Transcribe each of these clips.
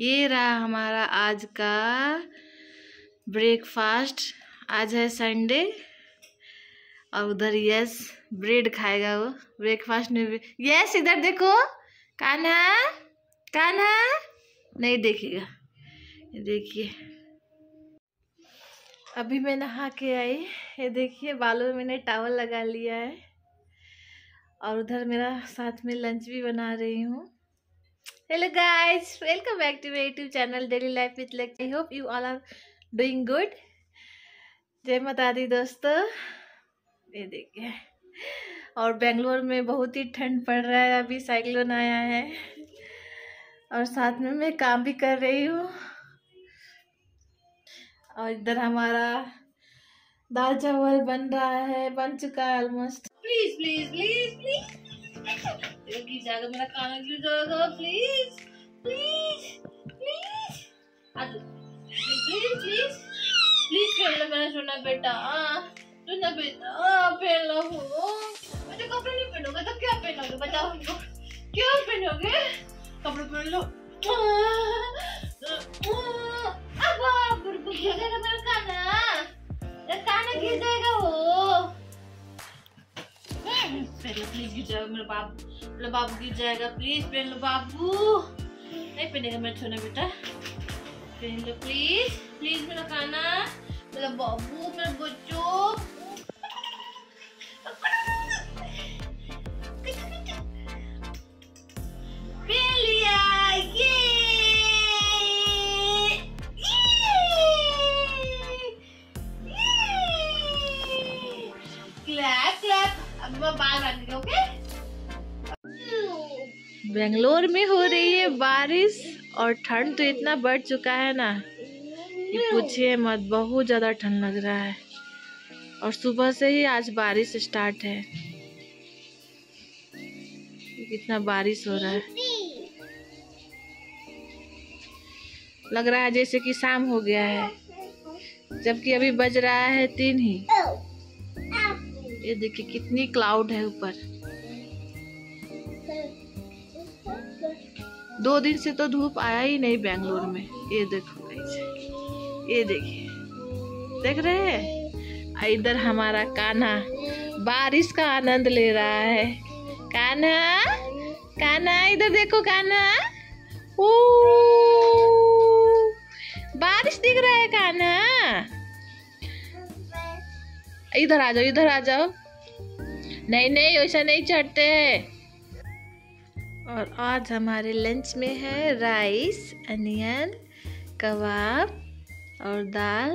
ये रहा हमारा आज का ब्रेकफास्ट आज है संडे और उधर यस ब्रेड खाएगा वो। ब्रेकफास्ट में यस इधर देखो। कान्हा कान्हा नहीं देखेगा। देखिए। अभी मैं नहा के आई। ये देखिए, बालों में मैंने टावल लगा लिया है। और उधर मेरा साथ में लंच भी बना रही हूँ। Hello guys welcome back to my YouTube channel daily life with lake I hope you all are doing good जय माता दी दोस्तों। ये देखिए। और बेंगलोर में बहुत ही ठंड पड़ रहा है। अभी साइक्लोन आया है। और साथ में मैं काम भी कर रही हूँ। और इधर हमारा दाल चावल बन रहा है। बन चुका है almost please please please please जाएगा मेरा खाना गिर जाएगा please please please please please please पहन लो मेरा सोना बेटा हाँ सोना बेटा हाँ पहन लो मुझे कपड़े नहीं पहनोगे तो क्या पहनोगे बताओ हमको? क्या पहनोगे? कपड़े पहन लो। अब जाएगा मेरा खाना? खाना गिर जाएगा पहन प्लीज़ गिर जाएगा मेरा बाबू। मेरा बाबू गिर जाएगा प्लीज़ पहन लो बाबू। नहीं पहनेगा मेरा छोना बेटा। पहन लो प्लीज़ प्लीज़ मेरा खाना मेरा बाबू, मेरा बच्चों। क्लैप मैं बाल रख ओके बेंगलोर में हो रही है बारिश और ठंड तो इतना बढ़ चुका है ना कि पूछिए मत बहुत ज़्यादा ठंड लग रहा है। और सुबह से ही आज बारिश स्टार्ट है। कितना बारिश हो रहा है। लग रहा है जैसे कि शाम हो गया है जबकि अभी बज रहा है तीन ही। ये देखिए कितनी क्लाउड है ऊपर। दो दिन से तो धूप आया ही नहीं बेंगलोर में। ये देखो ये देखिए। देख रहे हैं? इधर हमारा कान्हा। बारिश का आनंद ले रहा है। कान्हा कान्हा, इधर देखो कान्हा। ओ बारिश दिख रहा है कान्हा। इधर आ जाओ, इधर आ जाओ। नहीं नहीं, वैसा नहीं चढ़ते और आज हमारे लंच में है राइस अनियन कबाब और दाल।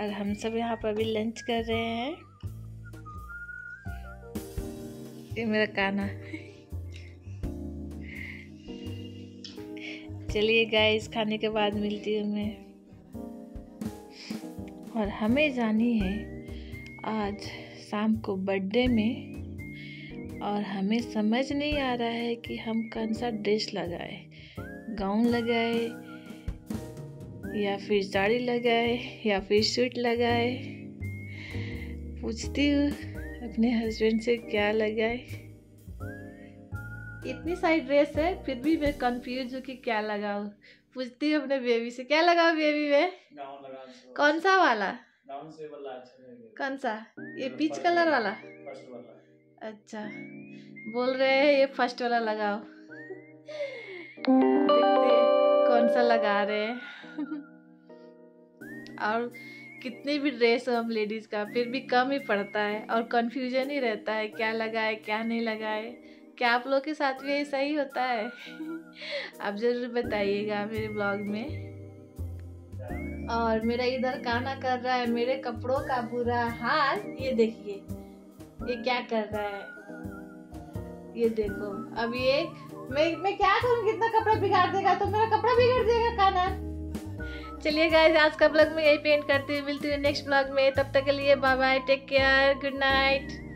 और हम सब यहाँ पर अभी लंच कर रहे हैं। ये मेरा काना चलिए गाइस खाने के बाद मिलती हूँ मैं। और हमें जानी है आज शाम को बर्थडे में और हमें समझ नहीं आ रहा है कि हम कौन सा ड्रेस लगाए। गाउन लगाए या फिर साड़ी लगाए या फिर सूट लगाए। पूछती हूँ अपने हस्बैंड से क्या लगाए। इतनी सारी ड्रेस है, फिर भी मैं कंफ्यूज हूँ कि क्या लगाऊँ। पूछती हूँ अपने बेबी से। क्या लगाओ बेबी में? कौन सा वाला? कौन सा? ये पीच कलर वाला अच्छा। बोल रहे हैं ये फ़र्स्ट वाला लगाओ। देखते कौन सा लगा रहे हैं। और कितनी भी ड्रेस हो हम लेडीज़ का फिर भी कम ही पड़ता है। और कंफ्यूजन ही रहता है क्या लगाए क्या नहीं लगाए। क्या आप लोग के साथ भी ऐसा ही होता है। आप ज़रूर बताइएगा मेरे ब्लॉग में। और मेरा इधर गाना कर रहा है, मेरे कपड़ों का बुरा हाल, ये देखिए, ये क्या कर रहा है। ये देखो, अब ये, मैं मैं क्या करूँ, कितना कपड़ा बिगाड़ देगा तो मेरा कपड़ा बिगड़ जाएगा खाना। चलिए गाइस आज का ब्लॉग में यही पेंट करती हुई मिलती हूँ नेक्स्ट ब्लॉग में, तब तक के लिए bye bye take care good night